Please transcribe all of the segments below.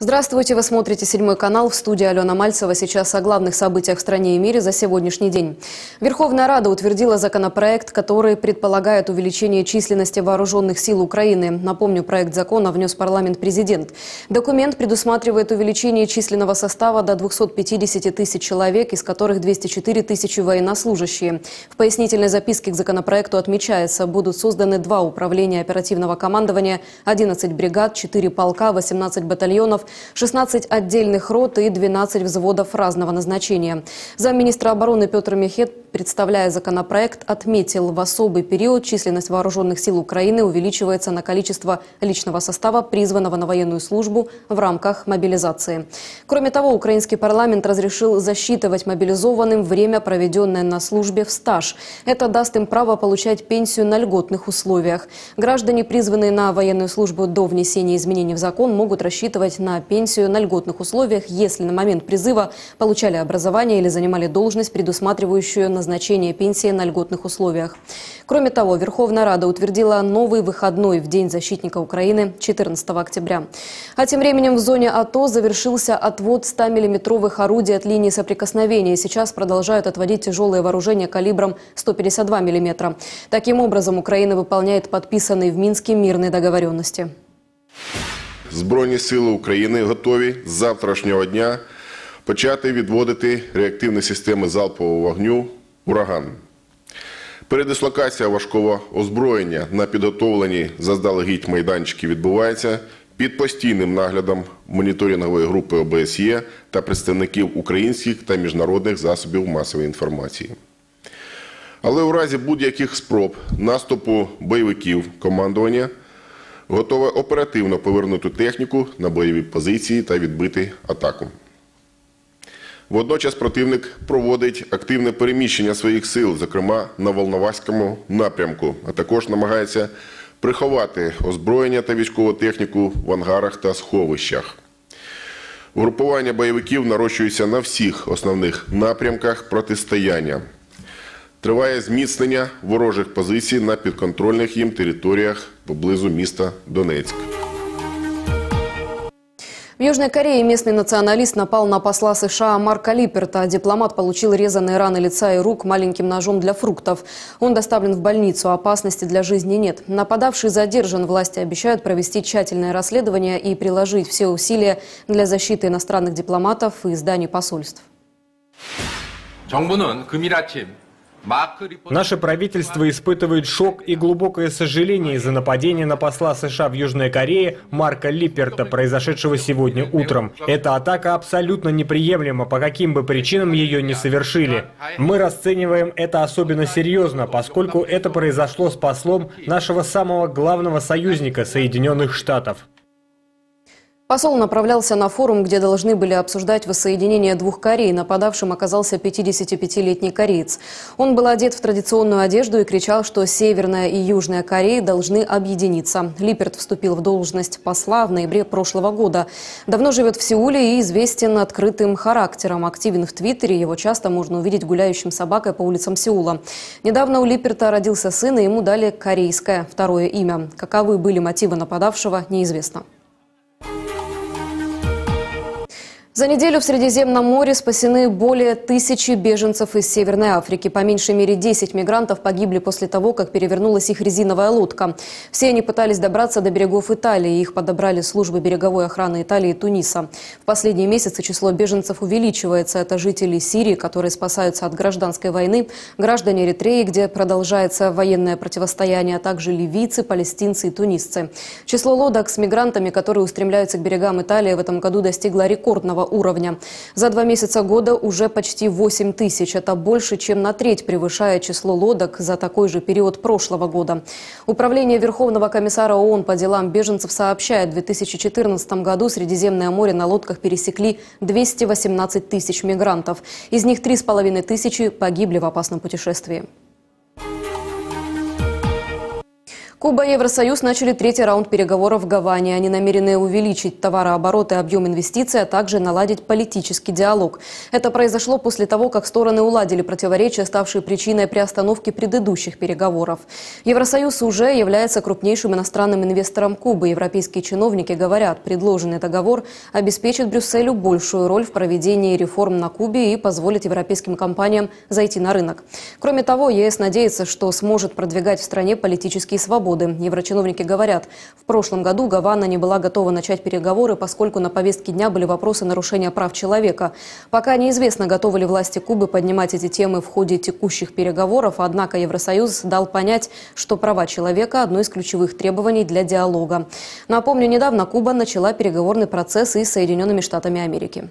Здравствуйте, вы смотрите «Седьмой канал» в студии Алена Мальцева. Сейчас о главных событиях в стране и мире за сегодняшний день. Верховная Рада утвердила законопроект, который предполагает увеличение численности вооруженных сил Украины. Напомню, проект закона внес парламент президент. Документ предусматривает увеличение численного состава до 250 тысяч человек, из которых 204 тысячи военнослужащие. В пояснительной записке к законопроекту отмечается, будут созданы два управления оперативного командования, 11 бригад, 4 полка, 18 батальонов, 16 отдельных рот и 12 взводов разного назначения. Замминистра обороны Петр Мехет, представляя законопроект, отметил, в особый период численность вооруженных сил Украины увеличивается на количество личного состава, призванного на военную службу в рамках мобилизации. Кроме того, украинский парламент разрешил засчитывать мобилизованным время, проведенное на службе в стаж. Это даст им право получать пенсию на льготных условиях. Граждане, призванные на военную службу до внесения изменений в закон, могут рассчитывать на пенсию на льготных условиях, если на момент призыва получали образование или занимали должность, предусматривающую назначение пенсии на льготных условиях. Кроме того, Верховная Рада утвердила новый выходной в День защитника Украины 14 октября. А тем временем в зоне АТО завершился отвод 100-миллиметровых орудий от линии соприкосновения. Сейчас продолжают отводить тяжелые вооружения калибром 152 мм. Таким образом, Украина выполняет подписанные в Минске мирные договоренности. Збройні сили України готові з завтрашнього дня почати відводити реактивні системи залпового вогню ураган. Передислокація важкого озброєння на підготовлені заздалегідь майданчики відбувається під постійним наглядом моніторингової групи ОБСЄ та представників українських та міжнародних засобів масової інформації. Але у разі будь-яких спроб наступу бойовиків командування готове оперативно повернути техніку на бойові позиції та відбити атаку. Водночас противник проводить активне переміщення своїх сил, зокрема на Волноваському напрямку, а також намагається приховати озброєння та військову техніку в ангарах та сховищах. Угрупування бойовиків нарощується на всіх основних напрямках протистояння. Триває зміцнення ворожих позицій на підконтрольних їм територіях поблизу міста Донецьк. В Южной Корее местный националист напал на посла США Марка Липерта. Дипломат получил резанные раны лица и рук маленьким ножом для фруктов. Он доставлен в больницу, опасности для жизни нет. Нападавший задержан. Власти обещают провести тщательное расследование и приложить все усилия для защиты иностранных дипломатов и зданий посольств. 정부는 금일 아침 마크 리포터 Наше правительство испытывает шок и глубокое сожаление из-за нападения на посла США в Южной Корее Марка Липерта, произошедшего сегодня утром. Эта атака абсолютно неприемлема, по каким бы причинам ее не совершили. Мы расцениваем это особенно серьезно, поскольку это произошло с послом нашего самого главного союзника Соединенных Штатов. Посол направлялся на форум, где должны были обсуждать воссоединение двух Корей. Нападавшим оказался 55-летний кореец. Он был одет в традиционную одежду и кричал, что Северная и Южная Кореи должны объединиться. Липерт вступил в должность посла в ноябре прошлого года. Давно живет в Сеуле и известен открытым характером. Активен в Твиттере, его часто можно увидеть гуляющим собакой по улицам Сеула. Недавно у Липерта родился сын, и ему дали корейское второе имя. Каковы были мотивы нападавшего, неизвестно. За неделю в Средиземном море спасены более тысячи беженцев из Северной Африки. По меньшей мере 10 мигрантов погибли после того, как перевернулась их резиновая лодка. Все они пытались добраться до берегов Италии. Их подобрали службы береговой охраны Италии и Туниса. В последние месяцы число беженцев увеличивается. Это жители Сирии, которые спасаются от гражданской войны, граждане Эритреи, где продолжается военное противостояние, а также ливийцы, палестинцы и тунисцы. Число лодок с мигрантами, которые устремляются к берегам Италии, в этом году достигло рекордного уровня. За два месяца года уже почти 8 тысяч. Это больше, чем на треть превышая число лодок за такой же период прошлого года. Управление Верховного комиссара ООН по делам беженцев сообщает, в 2014 году Средиземное море на лодках пересекли 218 тысяч мигрантов. Из них 3,5 тысячи погибли в опасном путешествии. Куба и Евросоюз начали третий раунд переговоров в Гаване. Они намерены увеличить товарооборот и объем инвестиций, а также наладить политический диалог. Это произошло после того, как стороны уладили противоречия, ставшие причиной приостановки предыдущих переговоров. Евросоюз уже является крупнейшим иностранным инвестором Кубы. Европейские чиновники говорят, предложенный договор обеспечит Брюсселю большую роль в проведении реформ на Кубе и позволит европейским компаниям зайти на рынок. Кроме того, ЕС надеется, что сможет продвигать в стране политические свободы свободы. Еврочиновники говорят, в прошлом году Гавана не была готова начать переговоры, поскольку на повестке дня были вопросы нарушения прав человека. Пока неизвестно, готовы ли власти Кубы поднимать эти темы в ходе текущих переговоров, однако Евросоюз дал понять, что права человека – одно из ключевых требований для диалога. Напомню, недавно Куба начала переговорный процесс и с Соединенными Штатами Америки.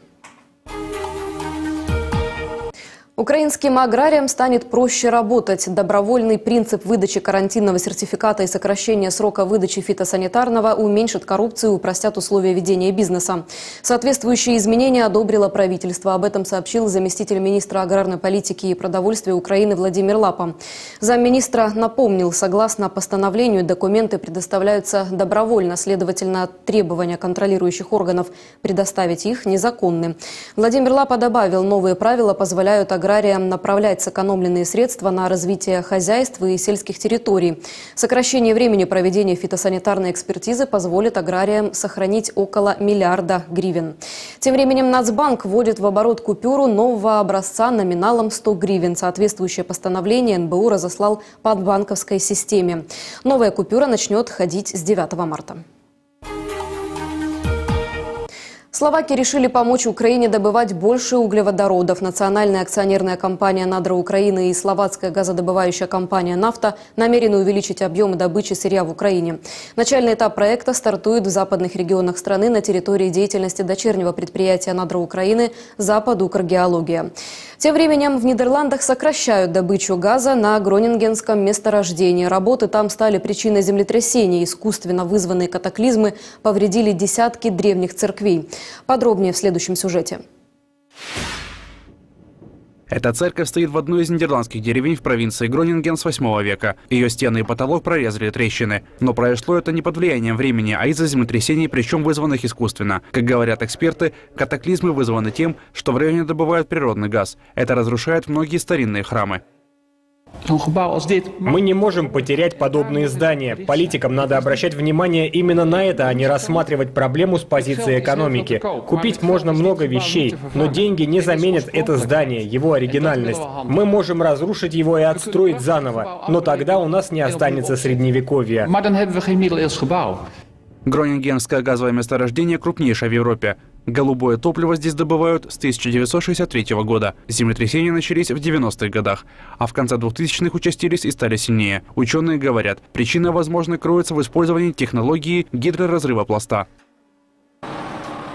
Украинским аграриям станет проще работать. Добровольный принцип выдачи карантинного сертификата и сокращения срока выдачи фитосанитарного уменьшит коррупцию и упростят условия ведения бизнеса. Соответствующие изменения одобрило правительство. Об этом сообщил заместитель министра аграрной политики и продовольствия Украины Владимир Лапа. Замминистра напомнил, согласно постановлению, документы предоставляются добровольно, следовательно, требования контролирующих органов предоставить их незаконны. Владимир Лапа добавил, новые правила позволяют аграриям аграриям направлять сэкономленные средства на развитие хозяйств и сельских территорий. Сокращение времени проведения фитосанитарной экспертизы позволит аграриям сохранить около миллиарда гривен. Тем временем Нацбанк вводит в оборот купюру нового образца номиналом 100 гривен. Соответствующее постановление НБУ разослал по банковской системе. Новая купюра начнет ходить с 9 марта. Словаки решили помочь Украине добывать больше углеводородов. Национальная акционерная компания «Надра Украины» и словацкая газодобывающая компания «Нафта» намерены увеличить объемы добычи сырья в Украине. Начальный этап проекта стартует в западных регионах страны на территории деятельности дочернего предприятия «Надра Украины» «Запад Укргеология». Тем временем в Нидерландах сокращают добычу газа на Гронингенском месторождении. Работы там стали причиной землетрясения. Искусственно вызванные катаклизмы повредили десятки древних церквей. Подробнее в следующем сюжете. Эта церковь стоит в одной из нидерландских деревень в провинции Гронинген с 8 века. Ее стены и потолок прорезали трещины. Но произошло это не под влиянием времени, а из-за землетрясений, причем вызванных искусственно. Как говорят эксперты, катаклизмы вызваны тем, что в районе добывают природный газ. Это разрушает многие старинные храмы. Мы не можем потерять подобные здания. Политикам надо обращать внимание именно на это, а не рассматривать проблему с позиции экономики. Купить можно много вещей, но деньги не заменят это здание, его оригинальность. Мы можем разрушить его и отстроить заново, но тогда у нас не останется средневековья. Гронингенское газовое месторождение крупнейшее в Европе. Голубое топливо здесь добывают с 1963 года. Землетрясения начались в 90-х годах, а в конце 2000-х участились и стали сильнее. Ученые говорят, причина, возможно, кроется в использовании технологии гидроразрыва пласта.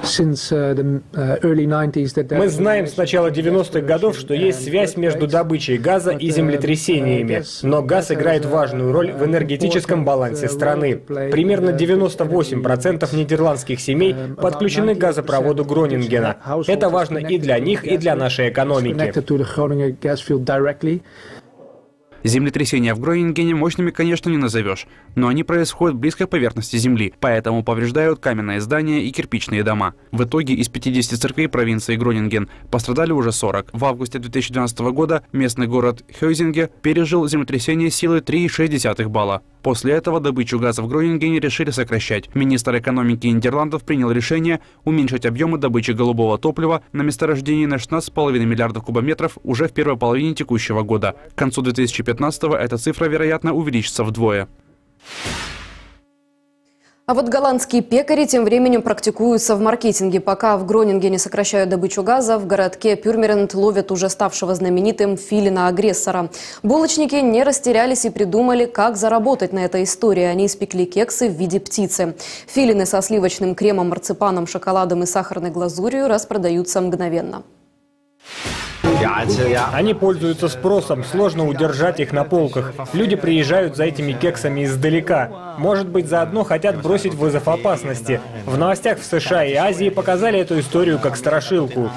Uh, uh, Мы знаем с начала 90-х годов, что есть связь между добычей газа и uh, землетрясениями. Но газ играет важную роль в энергетическом балансе страны. Примерно 98% нидерландских семей подключены к газопроводу Гронингена. Это важно и для них, и для нашей экономики. Землетрясения в Гронингене мощными, конечно, не назовешь, но они происходят близко к поверхности земли, поэтому повреждают каменные здания и кирпичные дома. В итоге из 50 церквей провинции Гронинген пострадали уже 40. В августе 2012 года местный город Хёйзинге пережил землетрясение силы 3,6 балла. После этого добычу газа в Гронингене решили сокращать. Министр экономики Нидерландов принял решение уменьшить объемы добычи голубого топлива на месторождении на 16,5 миллиардов кубометров уже в первой половине текущего года. К концу 2015 эта цифра, вероятно, увеличится вдвое. А вот голландские пекари тем временем практикуются в маркетинге. Пока в Гронингене сокращают добычу газа, в городке Пюрмерент ловят уже ставшего знаменитым филина-агрессора. Булочники не растерялись и придумали, как заработать на этой истории. Они испекли кексы в виде птицы. Филины со сливочным кремом, марципаном, шоколадом и сахарной глазурью распродаются мгновенно. Они пользуются спросом, сложно удержать их на полках. Люди приезжают за этими кексами издалека. Может быть, заодно хотят бросить вызов опасности. В новостях в США и Азии показали эту историю как страшилку.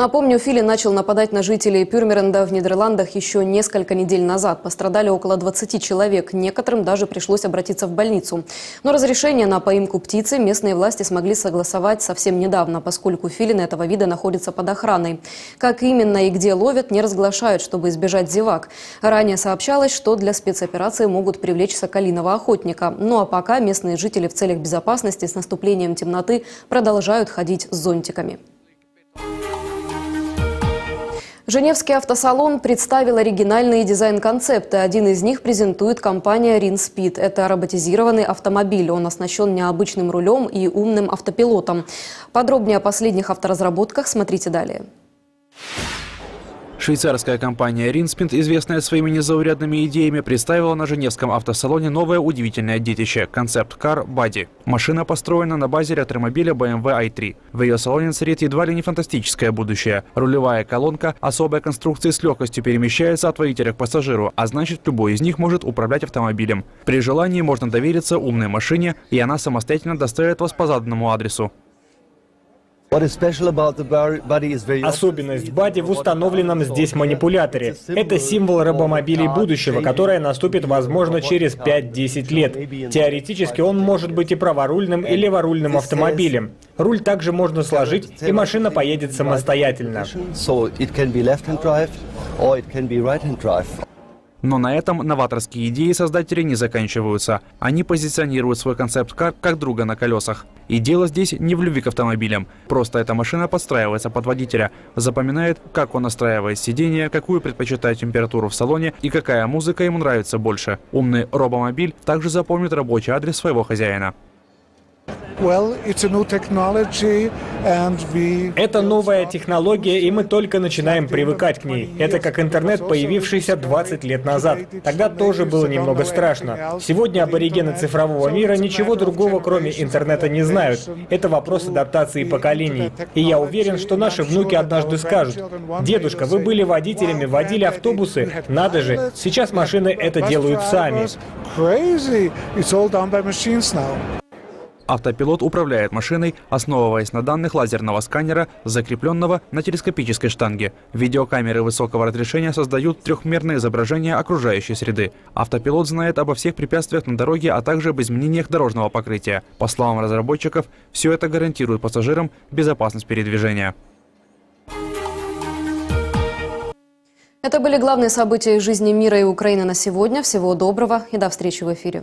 Напомню, Фили начал нападать на жителей Пюрмеренда в Нидерландах еще несколько недель назад. Пострадали около 20 человек. Некоторым даже пришлось обратиться в больницу. Но разрешение на поимку птицы местные власти смогли согласовать совсем недавно, поскольку филины этого вида находятся под охраной. Как именно и где ловят, не разглашают, чтобы избежать зевак. Ранее сообщалось, что для спецоперации могут привлечь соколиного охотника. Ну а пока местные жители в целях безопасности с наступлением темноты продолжают ходить с зонтиками. Женевский автосалон представил оригинальные дизайн-концепты. Один из них презентует компания «Ринспид». Это роботизированный автомобиль. Он оснащен необычным рулем и умным автопилотом. Подробнее о последних авторазработках смотрите далее. Швейцарская компания Rinspint, известная своими незаурядными идеями, представила на Женевском автосалоне новое удивительное детище – концепт Car Buddy. Машина построена на базе ретромобиля BMW i3. В ее салоне царит едва ли не фантастическое будущее. Рулевая колонка особой конструкции с легкостью перемещается от водителя к пассажиру, а значит любой из них может управлять автомобилем. При желании можно довериться умной машине, и она самостоятельно доставит вас по заданному адресу. Особенность Бади в установленном здесь манипуляторе. Это символ рабомобилей будущего, которое наступит, возможно, через 5-10 лет. Теоретически он может быть и праворульным, и леворульным автомобилем. Руль также можно сложить, и машина поедет самостоятельно. Но на этом новаторские идеи создателей не заканчиваются. Они позиционируют свой концепт-кар как друга на колесах. И дело здесь не в любви к автомобилям. Просто эта машина подстраивается под водителя, запоминает, как он настраивает сиденье, какую предпочитает температуру в салоне и какая музыка ему нравится больше. Умный робомобиль также запомнит рабочий адрес своего хозяина. Это новая технология, и мы только начинаем привыкать к ней. Это как интернет, появившийся 20 лет назад. Тогда тоже было немного страшно. Сегодня аборигены цифрового мира ничего другого, кроме интернета, не знают. Это вопрос адаптации поколений. И я уверен, что наши внуки однажды скажут, «Дедушка, вы были водителями, водили автобусы. Надо же, сейчас машины это делают сами». Автопилот управляет машиной, основываясь на данных лазерного сканера, закрепленного на телескопической штанге. Видеокамеры высокого разрешения создают трехмерное изображение окружающей среды. Автопилот знает обо всех препятствиях на дороге, а также об изменениях дорожного покрытия. По словам разработчиков, все это гарантирует пассажирам безопасность передвижения. Это были главные события из жизни мира и Украины на сегодня. Всего доброго и до встречи в эфире.